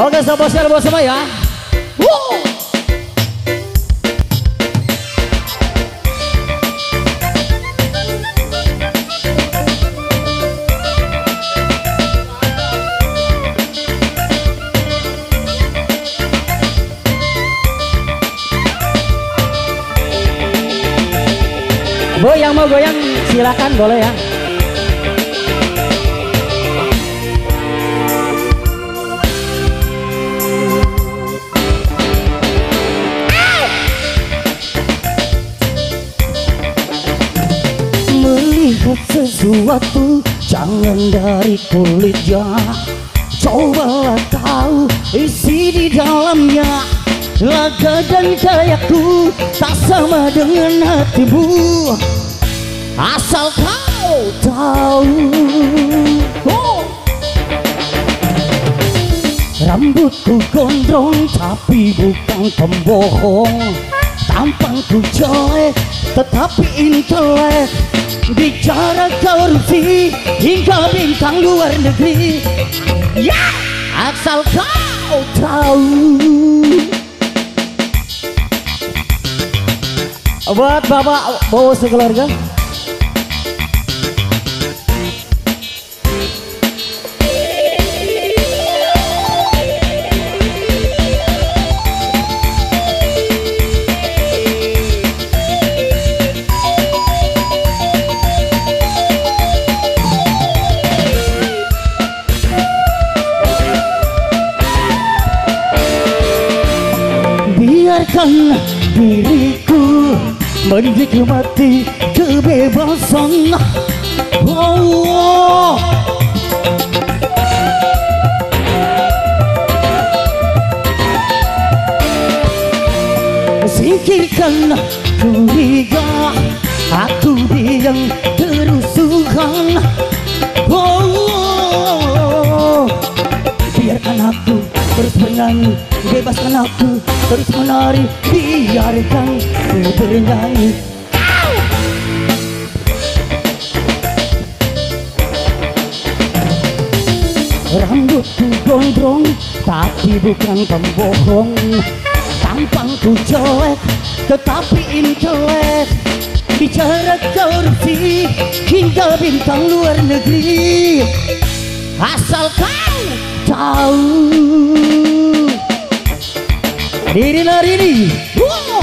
Oke, sobat buat semua ya. Wow. Bu yang mau goyang silakan boleh ya. Melihat sesuatu jangan dari kulitnya Cobalah tahu isi di dalamnya. Laga dan kayaku tak sama dengan hatimu. Asal kau tahu. Oh. Rambutku gondrong tapi bukan pembohong. Tampangku jelek tetapi intelek Bicara korupsi hingga bintang luar negeri. Ya! Asal kau tahu. Buat bapak bawa sekeluarga biarkan diriku menikmati kebebasan. Oh, Singkirkan curiga Aku diam terusuhan oh, terus bernyanyi Bebaskan aku terus menari Biarkan ku bernyanyi. Rambutku gondrong tapi bukan pembohong. Tampangku jelek tetapi intelek. Bicara korupsi hingga bintang luar negeri. Asal kau tahu Diri Narini wow.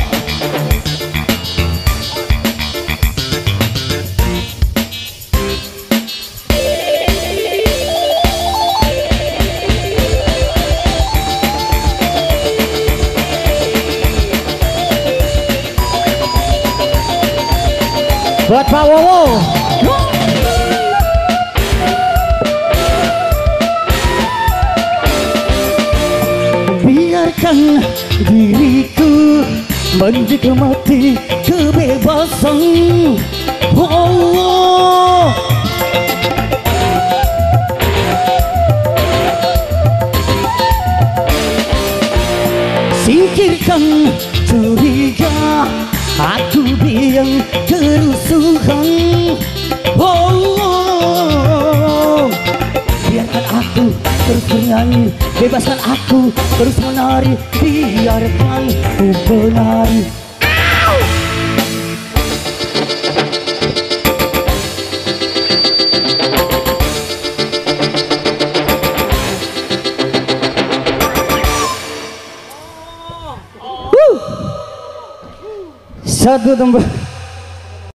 Buat Pak Wowo biarkan diriku menikmati kebebasan. Oh, singkirkan curiga aku biang kerusuhan. Oh, biarkan aku terus bernyanyi Bebaskan aku terus menari Biarkan ku menari Satu tempat